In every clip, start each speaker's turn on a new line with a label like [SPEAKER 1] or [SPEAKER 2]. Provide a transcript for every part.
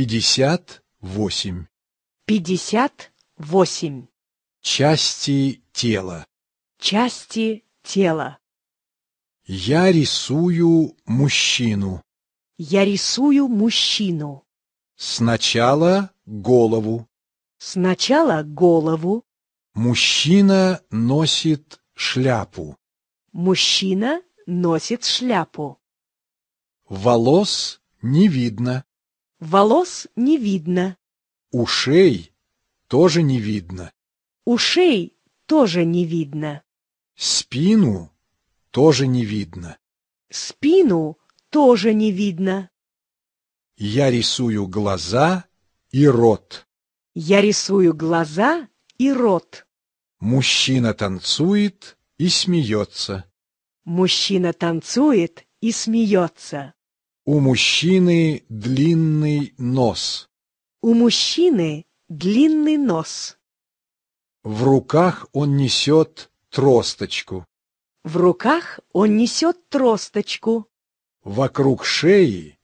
[SPEAKER 1] пятьдесят восемь.
[SPEAKER 2] пятьдесят восемь.
[SPEAKER 1] Части тела.
[SPEAKER 2] Части тела.
[SPEAKER 1] Я рисую мужчину.
[SPEAKER 2] Я рисую мужчину.
[SPEAKER 1] Сначала голову.
[SPEAKER 2] Сначала голову.
[SPEAKER 1] Мужчина носит шляпу.
[SPEAKER 2] Мужчина носит шляпу.
[SPEAKER 1] Волос не видно.
[SPEAKER 2] Волос не видно.
[SPEAKER 1] Ушей тоже не видно.
[SPEAKER 2] Ушей тоже не видно.
[SPEAKER 1] Спину тоже не видно.
[SPEAKER 2] Спину тоже не видно.
[SPEAKER 1] Я рисую глаза и рот.
[SPEAKER 2] Я рисую глаза и рот.
[SPEAKER 1] Мужчина танцует и смеется.
[SPEAKER 2] Мужчина танцует и смеется.
[SPEAKER 1] У мужчины длинный нос.
[SPEAKER 2] У мужчины длинный нос.
[SPEAKER 1] В руках он несет тросточку.
[SPEAKER 2] В руках он несет тросточку.
[SPEAKER 1] Вокруг шеи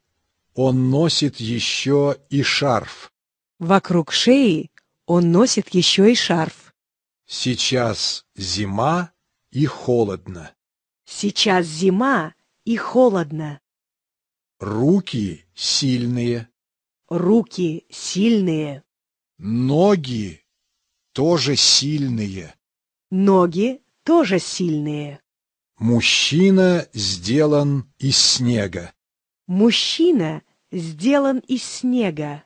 [SPEAKER 1] он носит еще и шарф.
[SPEAKER 2] Вокруг шеи он носит еще и шарф.
[SPEAKER 1] Сейчас зима и холодно.
[SPEAKER 2] Сейчас зима и холодно.
[SPEAKER 1] Руки сильные,
[SPEAKER 2] Руки сильные.
[SPEAKER 1] ноги тоже сильные.
[SPEAKER 2] Ноги тоже сильные.
[SPEAKER 1] Мужчина сделан из снега.
[SPEAKER 2] Мужчина сделан из снега.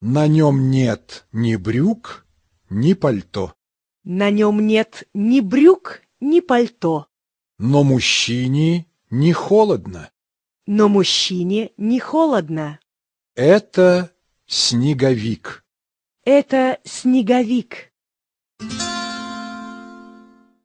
[SPEAKER 1] На нем нет ни брюк, ни пальто.
[SPEAKER 2] На нем нет ни брюк, ни пальто.
[SPEAKER 1] Но мужчине не холодно.
[SPEAKER 2] Но мужчине не холодно.
[SPEAKER 1] Это снеговик.
[SPEAKER 2] Это снеговик.